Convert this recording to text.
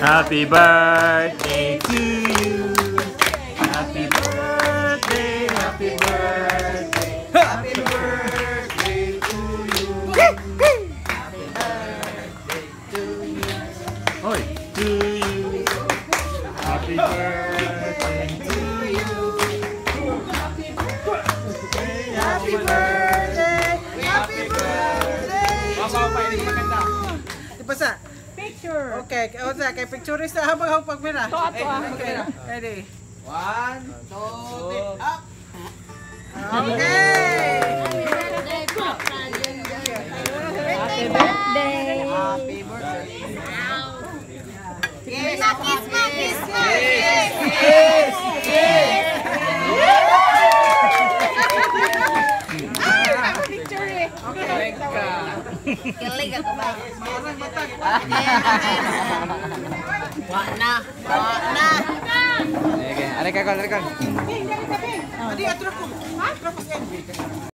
Happy birthday to you. Happy birthday, happy birthday. Happy birthday to you. Happy birthday to you. Oy, to you. Happy birthday to you. Happy birthday. Happy birthday. Happy birthday. Ipasa. Picture. Okay, o sa kay picture sa habang ako pagmira. To, to, ah. Okay, ready. One, two, three, up! Okay. Happy birthday. Happy birthday! Kilig ako ba? Marang matag. Wa na, wa na. Okay, aray ka, aray ka. Adi atro ko. Tapos end.